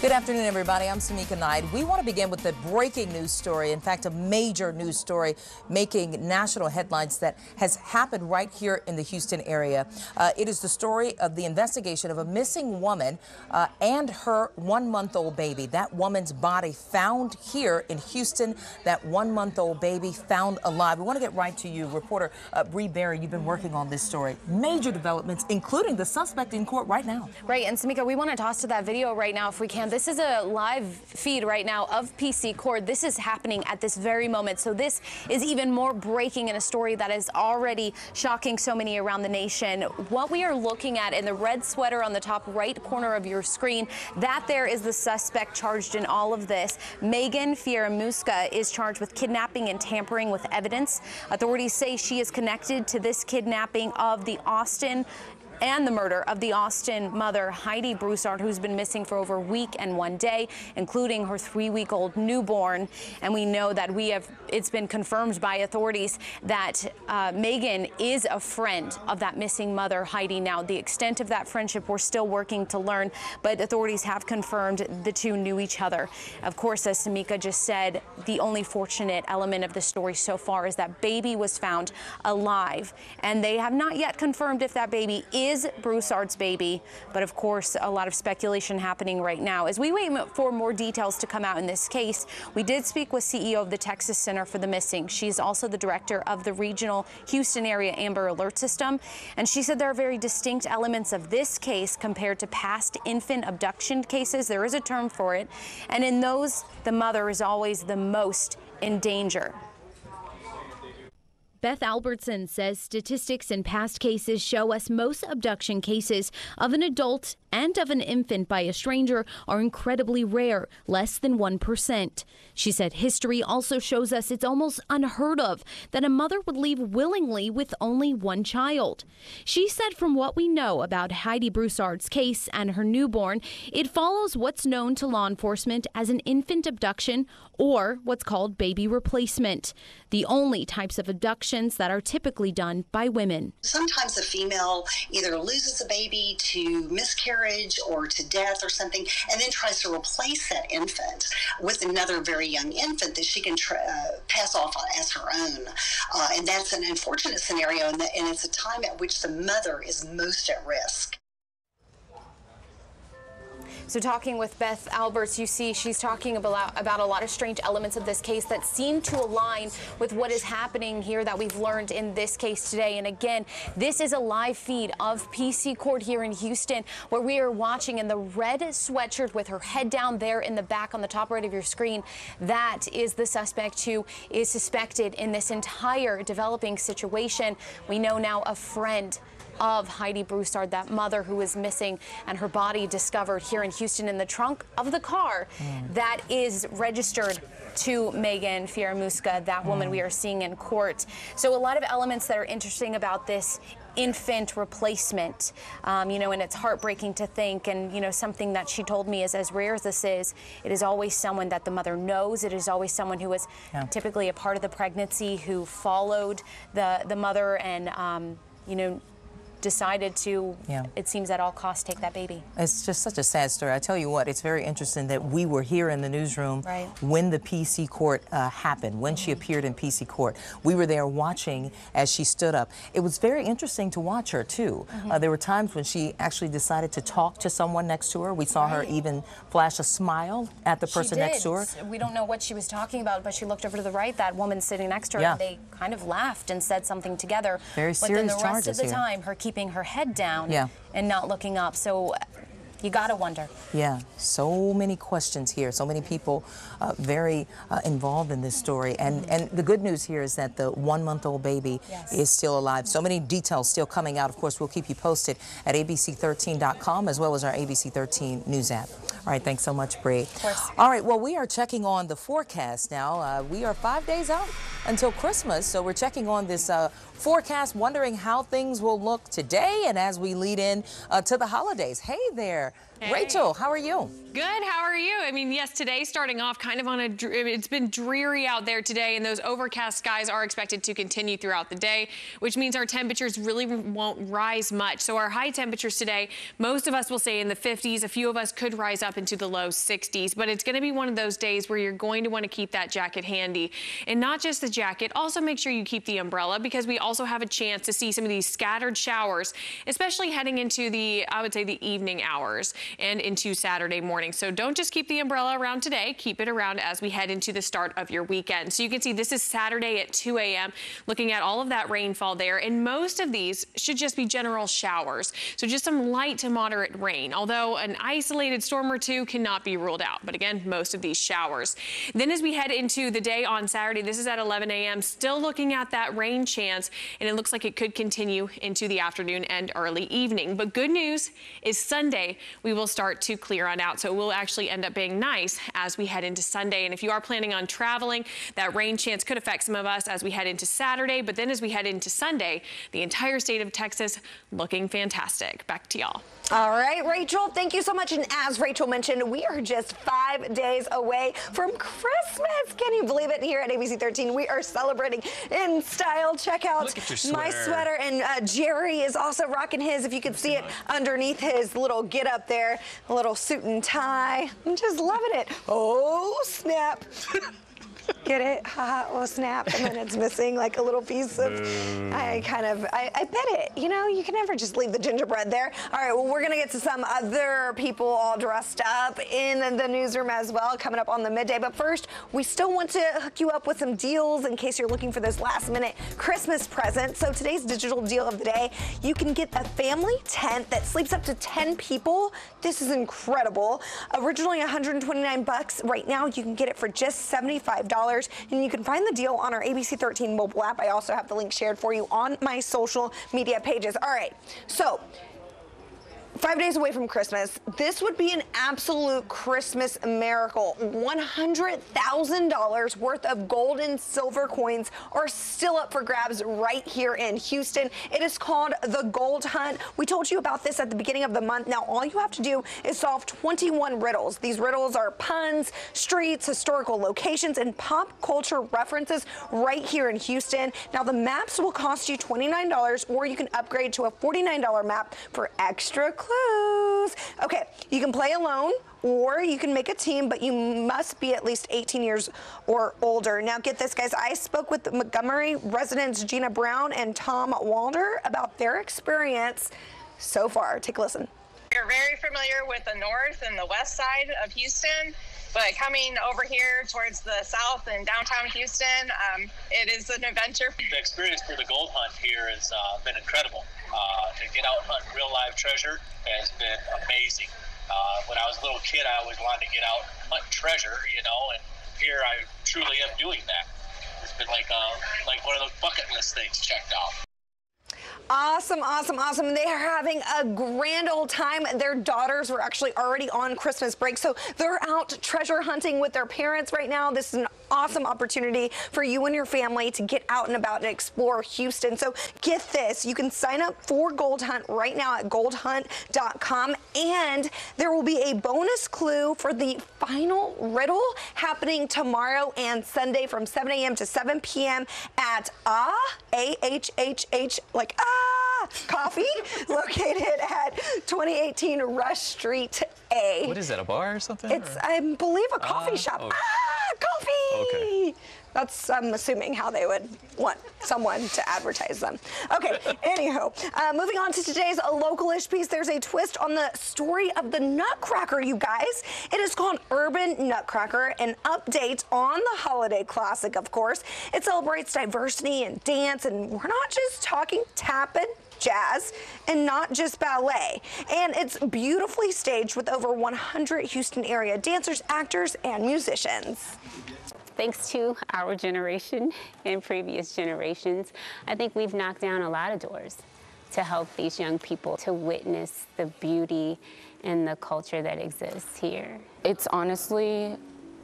Good afternoon, everybody. I'm Samica Knight. We want to begin with the breaking news story. In fact, a major news story making national headlines that has happened right here in the Houston area. Uh, it is the story of the investigation of a missing woman uh, and her one month old baby. That woman's body found here in Houston, that one month old baby found alive. We want to get right to you, reporter uh, Brhe Berry. You've been working on this story. Major developments, including the suspect in court right now. Right. And Samica, we want to toss to that video right now if we can. This is a live feed right now of PC Court. This is happening at this very moment. So this is even more breaking in a story that is already shocking so many around the nation. What we are looking at in the red sweater on the top right corner of your screen, that there is the suspect charged in all of this. Magen Fieramusca is charged with kidnapping and tampering with evidence. Authorities say she is connected to this kidnapping of the Austin and the murder of the Austin mother, Heidi Broussard, who's been missing for over a week and one day, including her three-week-old newborn. And we know that we have, it's been confirmed by authorities that uh, Magen is a friend of that missing mother, Heidi. Now, the extent of that friendship, we're still working to learn, but authorities have confirmed the two knew each other. Of course, as Samica just said, the only fortunate element of the story so far is that baby was found alive, and they have not yet confirmed if that baby is is Broussard's baby, but of course, a lot of speculation happening right now. As we wait for more details to come out in this case, we did speak with CEO of the Texas Center for the Missing. She's also the director of the regional Houston area Amber Alert System, and she said there are very distinct elements of this case compared to past infant abduction cases. There is a term for it, and in those, the mother is always the most in danger. Beth Alberts says statistics in past cases show us most abduction cases of an adult and of an infant by a stranger are incredibly rare, less than 1%. She said history also shows us it's almost unheard of that a mother would leave willingly with only one child. She said from what we know about Heidi Broussard's case and her newborn, it follows what's known to law enforcement as an infant abduction or what's called baby replacement, the only types of abductions that are typically done by women. Sometimes a female either loses a baby to miscarriage or to death or something, and then tries to replace that infant with another very young infant that she can uh, pass off as her own. Uh, and that's an unfortunate scenario, and, and it's a time at which the mother is most at risk. So talking with Beth Alberts, you see she's talking about, about a lot of strange elements of this case that seem to align with what is happening here that we've learned in this case today. And again, this is a live feed of PC Court here in Houston where we are watching in the red sweatshirt with her head down there in the back on the top right of your screen. That is the suspect who is suspected in this entire developing situation. We know now a friend of Heidi Broussard, that mother who is missing, and her body discovered here in Houston in the trunk of the car mm. that is registered to Magen Fieramusca, that woman mm. we are seeing in court. So a lot of elements that are interesting about this infant replacement, um, you know, and it's heartbreaking to think. And, you know, something that she told me is as rare as this is, it is always someone that the mother knows. It is always someone who was yeah. typically a part of the pregnancy who followed the, the mother and, um, you know, decided to, yeah. it seems at all costs, take that baby. It's just such a sad story. I tell you what, it's very interesting that we were here in the newsroom right. when the PC court uh, happened, when mm -hmm. she appeared in PC court. We were there watching as she stood up. It was very interesting to watch her, too. Mm -hmm. uh, there were times when she actually decided to talk to someone next to her. We saw right. her even flash a smile at the person next to her. We don't know what she was talking about, but she looked over to the right, that woman sitting next to her, yeah. and they kind of laughed and said something together. Very serious But then the rest of the here. time, her keeping her head down yeah. and not looking up. So you got to wonder. Yeah, so many questions here, so many people uh, very uh, involved in this story. And, mm -hmm. and the good news here is that the one-month-old baby yes. is still alive. So many details still coming out. Of course, we'll keep you posted at abc13.com as well as our ABC 13 News app. All right, thanks so much, Brhe. All right, well, we are checking on the forecast now. Uh, we are five days out until Christmas, so we're checking on this uh, forecast, wondering how things will look today and as we lead in uh, to the holidays. Hey there. Hey. Rachel, how are you? Good. How are you? I mean, yes, today starting off kind of on a, it's been dreary out there today, and those overcast skies are expected to continue throughout the day, which means our temperatures really won't rise much. So our high temperatures today, most of us will say in the 50s. A few of us could rise up into the low 60s, but it's going to be one of those days where you're going to want to keep that jacket handy. And not just the jacket, also make sure you keep the umbrella because we also have a chance to see some of these scattered showers, especially heading into the, I would say, the evening hours and into Saturday morning. So don't just keep the umbrella around today, keep it around as we head into the start of your weekend. So you can see this is Saturday at 2 a.m. looking at all of that rainfall there. And most of these should just be general showers. So just some light to moderate rain, although an isolated storm or two cannot be ruled out. But again, most of these showers. Then as we head into the day on Saturday, this is at 11 a.m., still looking at that rain chance, and it looks like it could continue into the afternoon and early evening. But good news is Sunday, we will will start to clear on out. So it will actually end up being nice as we head into Sunday. And if you are planning on traveling, that rain chance could affect some of us as we head into Saturday. But then as we head into Sunday, the entire state of Texas looking fantastic. Back to y'all. All right, Rachel, thank you so much. And as Rachel mentioned, we are just five days away from Christmas. Can you believe it? Here at ABC 13, we are celebrating in style. Check out sweater. my sweater. And uh, Jerry is also rocking his, if you could see it underneath his little get up there, a little suit and tie. I'm just loving it. Oh, snap. Get it? Haha, oh snap. And then it's missing like a little piece of, I kind of, I, I bet it. You know, you can never just leave the gingerbread there. All right, well, we're going to get to some other people all dressed up in the newsroom as well coming up on the midday. But first, we still want to hook you up with some deals in case you're looking for those last minute Christmas presents. So today's digital deal of the day, you can get a family tent that sleeps up to 10 people. This is incredible. Originally 129 bucks. Right now, you can get it for just $75 and you can find the deal on our ABC 13 mobile app. I also have the link shared for you on my social media pages. All right, so Five days away from Christmas, this would be an absolute Christmas miracle. $100,000 worth of gold and silver coins are still up for grabs right here in Houston. It is called the Gold Hunt. We told you about this at the beginning of the month. Now, all you have to do is solve 21 riddles. These riddles are puns, streets, historical locations, and pop culture references right here in Houston. Now, the maps will cost you $29, or you can upgrade to a $49 map for extra clues. Okay, you can play alone or you can make a team, but you must be at least 18 years or older. Now, get this, guys. I spoke with the Montgomery residents Gina Brown and Tom Walder about their experience so far. Take a listen. You're very familiar with the north and the west side of Houston, but coming over here towards the south and downtown Houston, um, it is an adventure. The experience for the gold hunt here has uh, been incredible. Uh, to get out and hunt real live treasure has been amazing. Uh, when I was a little kid, I always wanted to get out and hunt treasure, you know, and here I truly am doing that. It's been like uh, like one of those bucket list things checked off. Awesome, awesome, awesome. They are having a grand old time. Their daughters were actually already on Christmas break, so they're out treasure hunting with their parents right now. This is an awesome opportunity for you and your family to get out and about and explore Houston. So get this, you can sign up for Gold Hunt right now at goldhunt.com, and there will be a bonus clue for the final riddle happening tomorrow and Sunday from 7 a.m. to 7 p.m. at Ah, A-H-H-H, like Ah, Coffee, located at 2018 Rush Street A. What is that, a bar or something? It's, or? I believe, a coffee uh, shop. Oh. Ah! Okay. That's, I'm assuming, how they would want someone to advertise them. Okay, anyhow, uh, moving on to today's localish piece, there's a twist on the story of the Nutcracker, you guys. It is called Urban Nutcracker, an update on the holiday classic, of course. It celebrates diversity and dance, and we're not just talking tap and jazz, and not just ballet. And it's beautifully staged with over 100 Houston area dancers, actors, and musicians thanks to our generation and previous generations, I think we've knocked down a lot of doors to help these young people to witness the beauty and the culture that exists here. It's honestly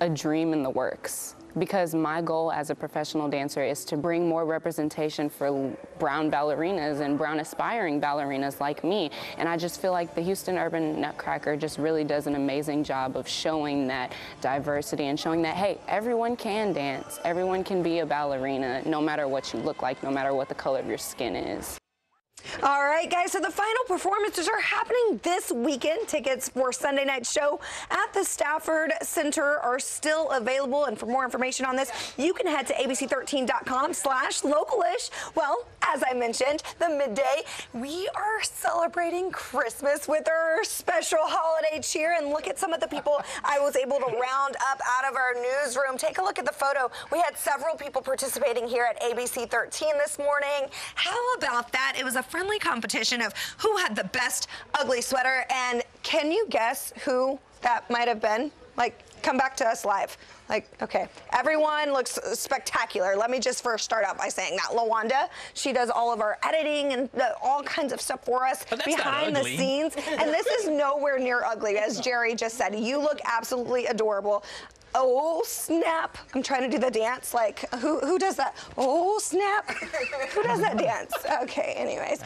a dream in the works. Because my goal as a professional dancer is to bring more representation for brown ballerinas and brown aspiring ballerinas like me. And I just feel like the Houston Urban Nutcracker just really does an amazing job of showing that diversity and showing that, hey, everyone can dance. Everyone can be a ballerina, no matter what you look like, no matter what the color of your skin is. All right, guys, so the final performances are happening this weekend. Tickets for Sunday night show at the Stafford Center are still available. And for more information on this, you can head to abc13.com slash localish. Well, as I mentioned, the midday, we are celebrating Christmas with our special holiday cheer. And look at some of the people I was able to round up out of our newsroom. Take a look at the photo. We had several people participating here at ABC 13 this morning. How about that? It was a friendly competition of who had the best ugly sweater. And can you guess who that might have been? Like, come back to us live. Like, okay, everyone looks spectacular. Let me just first start out by saying that Lawanda, she does all of our editing and the, all kinds of stuff for us behind the scenes. and this is nowhere near ugly, as Jerry just said. You look absolutely adorable. Oh snap! I'm trying to do the dance. Like who who does that? Oh snap! who does that dance? Okay. Anyways,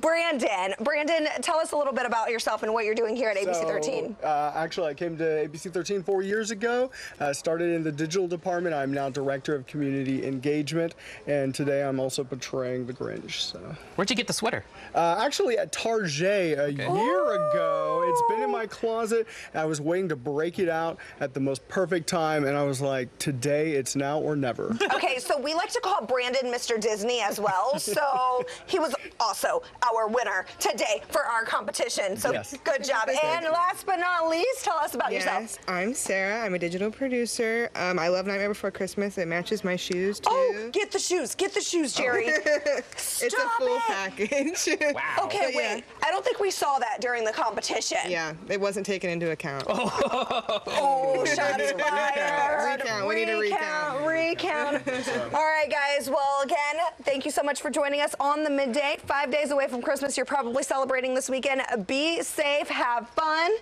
Brandon. Brandon, tell us a little bit about yourself and what you're doing here at ABC 13. Uh, actually, I came to ABC 13 four years ago. Uh, started in the digital department. I'm now director of community engagement, and today I'm also portraying the Grinch. So. Where'd you get the sweater? Uh, actually, at Target a okay. year ago. It's been in my closet. I was waiting to break it out at the most perfect time, and I was like, today it's now or never. okay, so we like to call Brandon Mr. Disney as well. So he was also our winner today for our competition. So yes. good job. and last but not least, tell us about yes, yourself. I'm Sarah. I'm a digital producer. Um, I love Nightmare Before Christmas. It matches my shoes too. Oh, get the shoes. Get the shoes, Jerry. it's a full it. package. Wow. Okay, but wait. Yeah. I don't think we saw that during the competition. Yeah, it wasn't taken into account. Oh, oh shots fired. Recount. We need to recount. Recount. All right, guys. Well, again, thank you so much for joining us on the midday. Five days away from Christmas. You're probably celebrating this weekend. Be safe, have fun,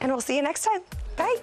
and we'll see you next time. Bye.